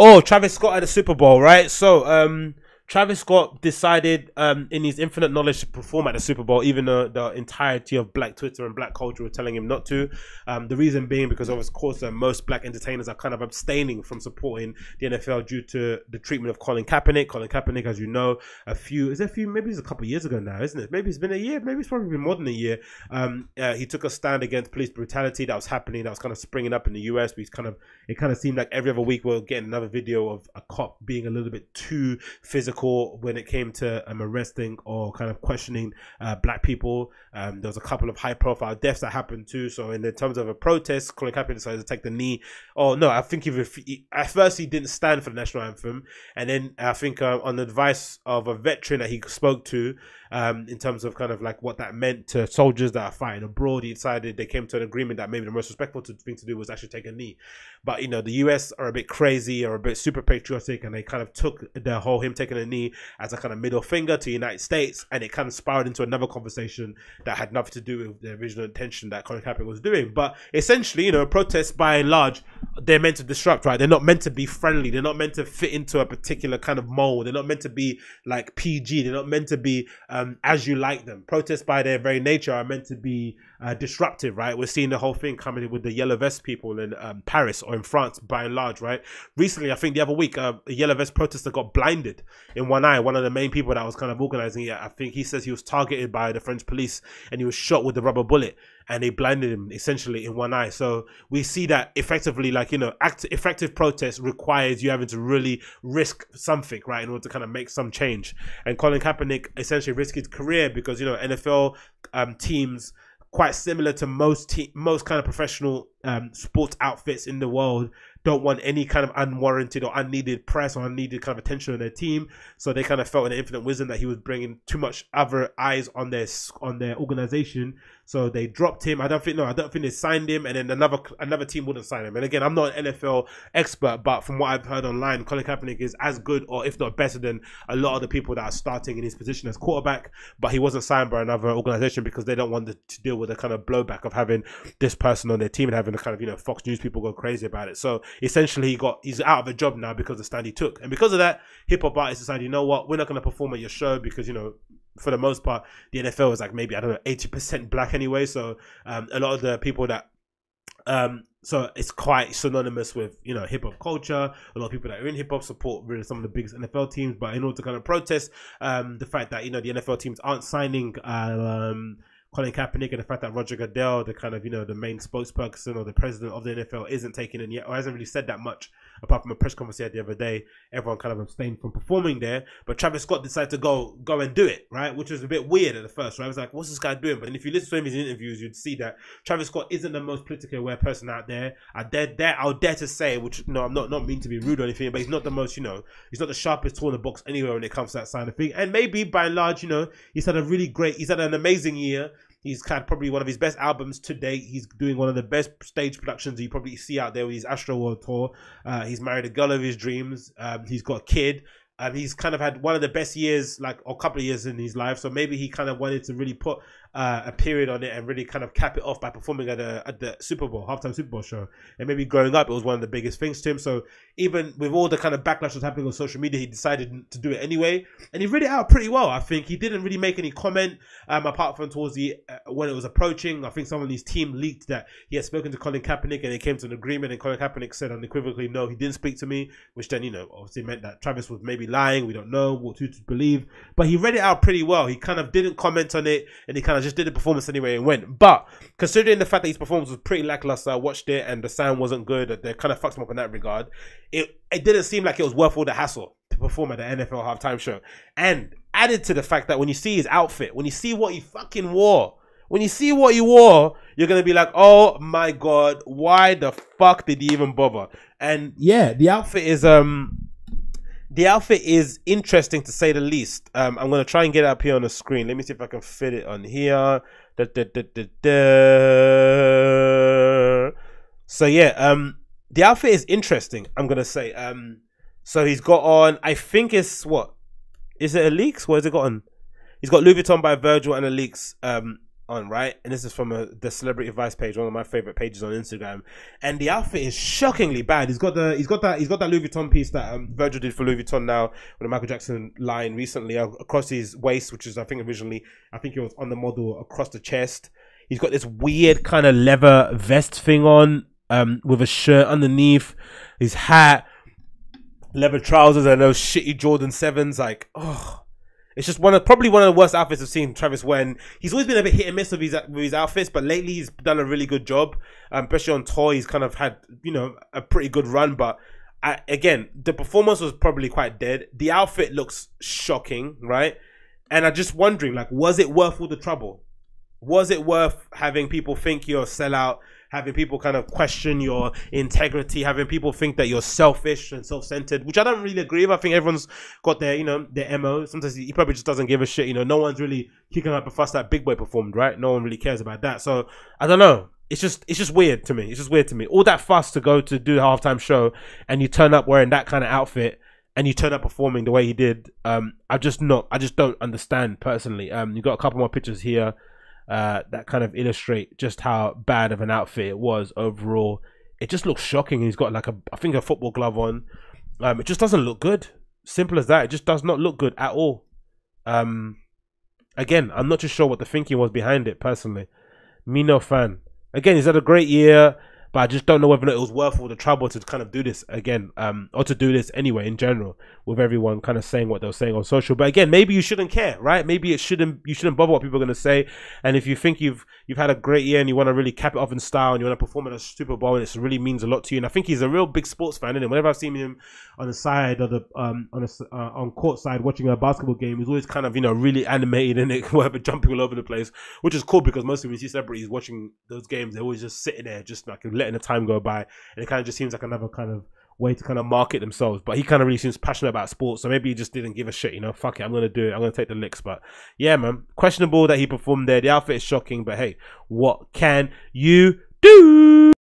Oh, Travis Scott at the Super Bowl, right? So, um, Travis Scott decided, um, in his infinite knowledge, to perform at the Super Bowl, even though the entirety of Black Twitter and Black culture were telling him not to. Um, the reason being because, of course, uh, most Black entertainers are kind of abstaining from supporting the NFL due to the treatment of Colin Kaepernick. Colin Kaepernick, as you know, a few is it a few maybe it's a couple of years ago now, isn't it? Maybe it's been a year, maybe it's probably been more than a year. Um, uh, he took a stand against police brutality that was happening, that was kind of springing up in the US. We kind of it kind of seemed like every other week we we're getting another video of a cop being a little bit too physical when it came to um, arresting or kind of questioning uh, black people. Um, there was a couple of high profile deaths that happened too. So in the terms of a protest, Colin Kaepernick decided to take the knee. Oh no, I think if he, at first he didn't stand for the national anthem, and then I think uh, on the advice of a veteran that he spoke to, um, in terms of kind of like what that meant to soldiers that are fighting abroad. He decided they came to an agreement that maybe the most respectful thing to do was actually take a knee. But you know, the US are a bit crazy or a bit super patriotic, and they kind of took the whole him taking a knee as a kind of middle finger to the United States, and it kind of spiraled into another conversation that had nothing to do with the original intention that Colin Kaepernick was doing. But essentially, you know, protests by and large, they're meant to disrupt, right? They're not meant to be friendly. They're not meant to fit into a particular kind of mold. They're not meant to be like PG. They're not meant to be um, as you like them. Protests by their very nature are meant to be uh, disruptive, right? We're seeing the whole thing coming with the yellow vest people in um, Paris or in France by and large, right? Recently, I think the other week, uh, a yellow vest protester got blinded in one eye. One of the main people that was kind of organizing it, I think he says he was targeted by the French police and he was shot with a rubber bullet and they blinded him essentially in one eye. So we see that effectively, like you know, act, effective protest requires you having to really risk something, right, in order to kind of make some change. And Colin Kaepernick essentially risked his career because you know NFL um, teams quite similar to most te- most kind of professional um, sports outfits in the world don't want any kind of unwarranted or unneeded press or unneeded kind of attention on their team. So they kind of felt in infinite wisdom that he was bringing too much other eyes on their on their organization. So they dropped him. I don't think no, I don't think they signed him, and then another another team wouldn't sign him. And again, I'm not an NFL expert, but from what I've heard online, Colin Kaepernick is as good or if not better than a lot of the people that are starting in his position as quarterback. But he wasn't signed by another organization because they don't want to deal with the kind of blowback of having this person on their team and having the kind of you know Fox News people go crazy about it. So essentially, he got he's out of a job now because of the stand he took, and because of that, hip hop artists decided, you know what, we're not going to perform at your show because you know for the most part, the NFL is like maybe I don't know eighty percent black anyway. So um, a lot of the people that um, so it's quite synonymous with you know hip hop culture. A lot of people that are in hip hop support really some of the biggest NFL teams, but in order to kind of protest um, the fact that you know the NFL teams aren't signing. Um, Colin Kaepernick and the fact that Roger Goodell, the kind of you know the main spokesperson or the president of the NFL, isn't taking in yet or hasn't really said that much apart from a press conference the other day. Everyone kind of abstained from performing there, but Travis Scott decided to go go and do it right, which was a bit weird at the first. Right, I was like, what's this guy doing? But then if you listen to him in his interviews, you'd see that Travis Scott isn't the most politically aware person out there. I dare, dare I'll dare to say, which no, I'm not not mean to be rude or anything, but he's not the most you know he's not the sharpest tool in the box anywhere when it comes to that side of thing. And maybe by and large, you know, he's had a really great, he's had an amazing year. He's had probably one of his best albums to date. He's doing one of the best stage productions you probably see out there with his Astroworld tour. Uh, he's married a girl of his dreams. Um, he's got a kid. Um, he's kind of had one of the best years, like a couple of years in his life. So maybe he kind of wanted to really put uh, a period on it and really kind of cap it off by performing at, a, at the Super Bowl, halftime Super Bowl show. And maybe growing up, it was one of the biggest things to him. So even with all the kind of backlash that's happening on social media, he decided to do it anyway. And he read it out pretty well. I think he didn't really make any comment um, apart from towards the uh, when it was approaching. I think someone of his team leaked that he had spoken to Colin Kaepernick and they came to an agreement. And Colin Kaepernick said unequivocally, no, he didn't speak to me, which then, you know, obviously meant that Travis was maybe lying. We don't know what to, believe. But he read it out pretty well. He kind of didn't comment on it and he kind of just did the performance anyway and went. But considering the fact that his performance was pretty lackluster, I watched it and the sound wasn't good. They kind of fucked him up in that regard. It it didn't seem like it was worth all the hassle to perform at the NFL halftime show. And added to the fact that when you see his outfit, when you see what he fucking wore, when you see what he wore, you're gonna be like, "Oh my god, why the fuck did he even bother?" And yeah, the outfit is um the outfit is interesting to say the least. Um, I'm gonna try and get it up here on the screen. Let me see if I can fit it on here. Da, da, da, so yeah, um, the outfit is interesting. I'm gonna say. Um, so he's got on. I think it's what is it? A leaks? What has it got on? He's got Louis Vuitton by Virgil and Alyx um on, right? And this is from a, the celebrity advice page, one of my favorite pages on Instagram. And the outfit is shockingly bad. He's got the he's got that he's got that Louis Vuitton piece that um, Virgil did for Louis Vuitton now with the Michael Jackson line recently uh, across his waist, which is I think originally I think it was on the model across the chest. He's got this weird kind of leather vest thing on, um, with a shirt underneath, his hat, leather trousers, and those shitty Jordan sevens. Like, oh, it's just one of probably one of the worst outfits I've seen Travis when he's always been a bit hit and miss with his with his outfits, but lately he's done a really good job. Um, especially on tour, he's kind of had you know a pretty good run. But I, again, the performance was probably quite dead. The outfit looks shocking, right? And I'm just wondering, like, was it worth all the trouble? Was it worth having people think you're a sellout? having people kind of question your integrity, having people think that you're selfish and self-centered, which I don't really agree with. I think everyone's got their, you know, their MO. Sometimes he probably just doesn't give a shit. You know, no one's really kicking up a fuss that Big Boi performed, right? No one really cares about that. So I don't know. It's just it's just weird to me. It's just weird to me. All that fuss to go to do the halftime show and you turn up wearing that kind of outfit and you turn up performing the way he did. Um, I just not I just don't understand personally. Um, you got a couple more pictures here uh, that kind of illustrate just how bad of an outfit it was overall. It just looks shocking. He's got like a, I think a football glove on. Um, it just doesn't look good. Simple as that. It just does not look good at all. Um, again, I'm not too sure what the thinking was behind it. Personally, me no fan. Again, he's had a great year. But I just don't know whether it was worth all the trouble to kind of do this again, um, or to do this anyway in general, with everyone kind of saying what they were saying on social. But again, maybe you shouldn't care, right? Maybe it shouldn't you shouldn't bother what people are going to say. And if you think you've you've had a great year and you want to really cap it off in style and you want to perform at a Super Bowl and it really means a lot to you, and I think he's a real big sports fan. And whenever I've seen him on the side of the um on a, uh, on court side watching a basketball game, he's always kind of you know really animated and it, whatever, jumping all over the place, which is cool because most of when you see celebrities watching those games, they're always just sitting there, just like letting the time go by, and it kind of just seems like another kind of way to kind of market themselves. But he kind of really seems passionate about sports, so maybe he just didn't give a shit. You know, fuck it, I'm gonna do it. I'm gonna take the licks. But yeah, man, questionable that he performed there. The outfit is shocking, but hey, what can you do?